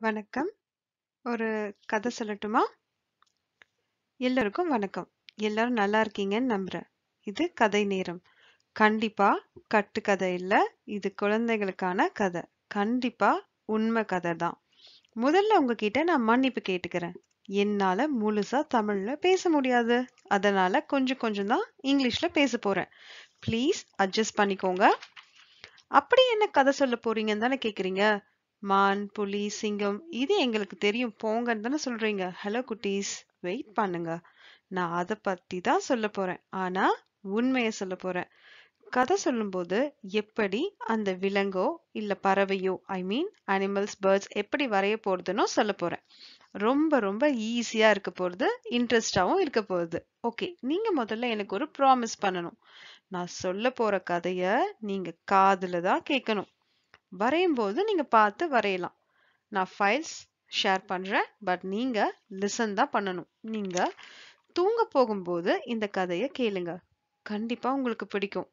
வணக்கம். ஒரு கதை சொல்லட்டுமா? எல்லோருக்கும் வணக்கம். எல்லாரும் நல்லா இருக்கீங்கன்னு நம்புறேன். இது கதை நேரம். கண்டிப்பா கட்டுக்கதை இல்ல. இது குழந்தைகளுக்கான கதை. கண்டிப்பா உண்மை கதை தான். முதல்ல உங்ககிட்ட நான் மன்னிப்பு கேட்டுக்கிறேன். என்னால முழுசா தமிழ்ல பேச முடியாது. அதனால கொஞ்சம் கொஞ்சம் தான் இங்கிலீஷ்ல பேச போறேன். ப்ளீஸ் அட்ஜஸ்ட் பண்ணிக்கோங்க. அப்படி என்ன கதை சொல்ல போறீங்கன்னு தானே கேக்குறீங்க? மான், புலி, சிங்கம் இது எங்களுக்கு தெரியும் போங்கன்னு தானே சொல்றீங்க. ஹலோ குட்டீஸ் வெயிட் பண்ணுங்க. நான் அதை பத்தி தான் சொல்ல போறேன். ஆனா உண்மையை சொல்ல போறேன். கதை சொல்லும்போது எப்படி அந்த விலங்கோ இல்ல பறவையோ ஐ மீன் அனிமல்ஸ் பேர்ட்ஸ் எப்படி வரைய போறதுன்னு சொல்ல போறேன். ரொம்ப ரொம்ப ஈஸியா இருக்க போறது. இன்ட்ரெஸ்டாவும் இருக்க போகுது. ஓகே நீங்க முதல்ல எனக்கு ஒரு ப்ராமிஸ் பண்ணணும். நான் சொல்ல போற கதைய நீங்க காதுல தான் கேட்கணும். வரையும் போது நீங்க பார்த்து வரையலாம். நான் ஃபைல்ஸ் ஷேர் பண்றேன். பட் நீங்க லிசன் தான் பண்ணணும். நீங்க தூங்க போகும்போது இந்த கதையை கேளுங்க. கண்டிப்பா உங்களுக்கு பிடிக்கும்.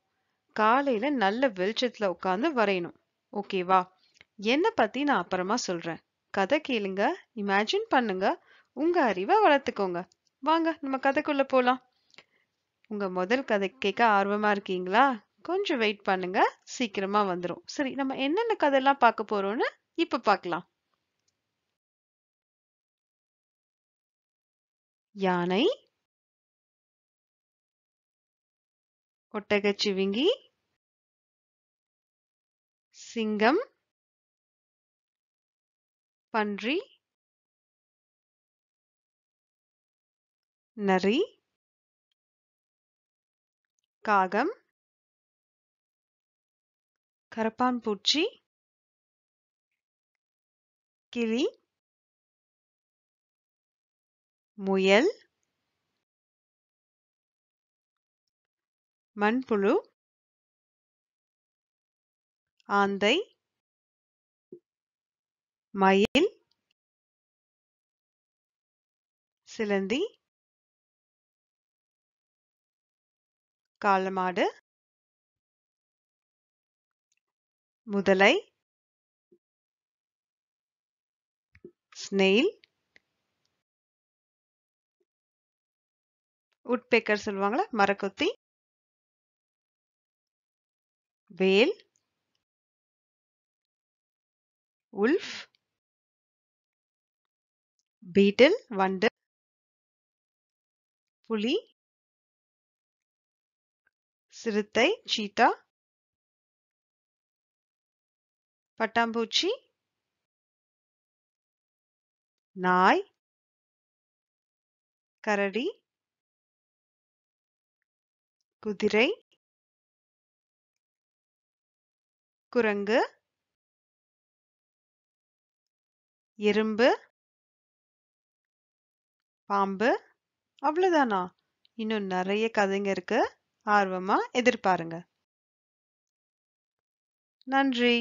காலையில நல்ல வெளிச்சத்துல உட்கார்ந்து வரையணும். ஓகேவா? என்ன பத்தி நான் அப்புறமா சொல்றேன். கதை கேளுங்க, இமேஜின் பண்ணுங்க, உங்க அறிவை வளர்த்துக்கோங்க. வாங்க நம்ம கதைக்குள்ள போலாம். உங்க முதல் கதை கேட்க ஆர்வமா இருக்கீங்களா? கொஞ்சம் வெயிட் பண்ணுங்க. சீக்கிரமா வந்துடும் சரி நம்ம என்னென்ன கதையெல்லாம் பார்க்க போறோம்னு இப்ப பார்க்கலாம். யானை. ஒட்டகச்சிவிங்கி சிங்கம். பன்றி. நரி. காகம். கரப்பான்பூச்சி கிளி முயல் மண்புழு ஆந்தை மயில் சிலந்தி காலமாடு முதலை ஸ்னெயில் உட்பேக்கர் சொல்லுவாங்களா மரக்கொத்தி வேல் உல்ஃப் பீட்டில் வண்டு புலி சிறுத்தை சீட்டா பட்டாம்பூச்சி நாய் கரடி குதிரை குரங்கு எறும்பு பாம்பு அவ்வளவுதானா? இன்னும் நிறைய கதைங்க இருக்கு. ஆர்வமா எதிர்பாருங்க. நன்றி.